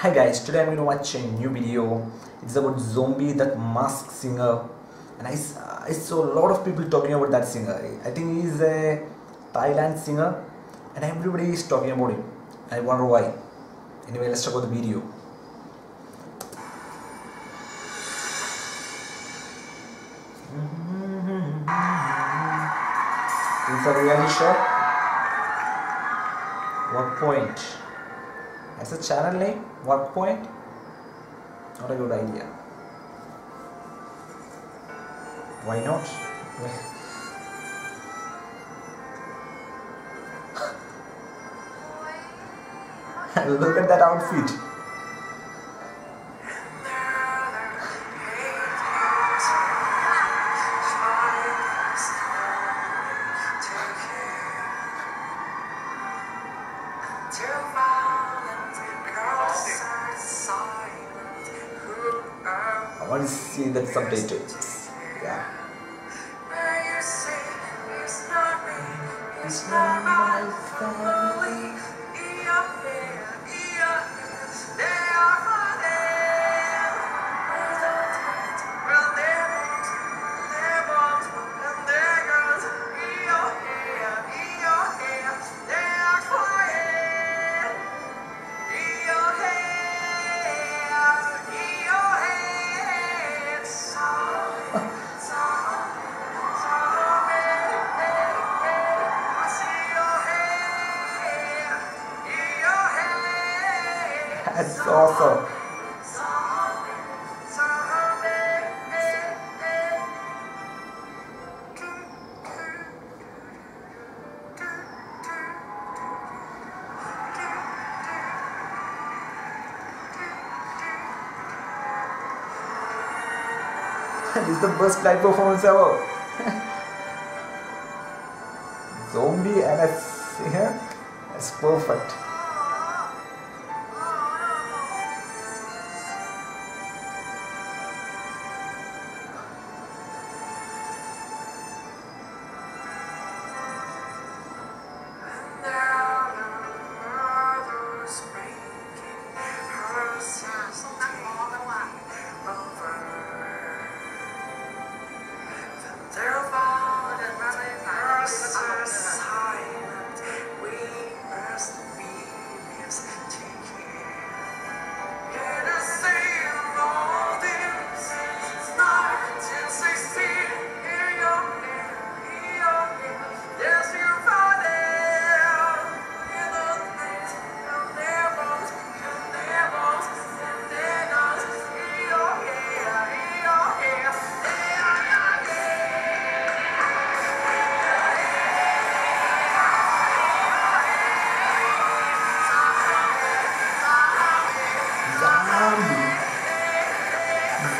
Hi guys, today I'm going to watch a new video. It's about Zombie, that mask singer. And I saw a lot of people talking about that singer. I think he's a Thailand singer and everybody is talking about him. I wonder why. Anyway, let's talk about the video. It's a reality show. Workpoint? As a channel name, Workpoint? Not a good idea. Why not? Look at that outfit. To see that subtitle. Yeah. That's awesome. this is the best live performance ever. Zombie and a singer. That's perfect.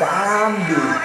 Zombie.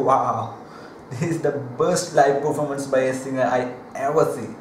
Wow. This is the best live performance by a singer I ever see.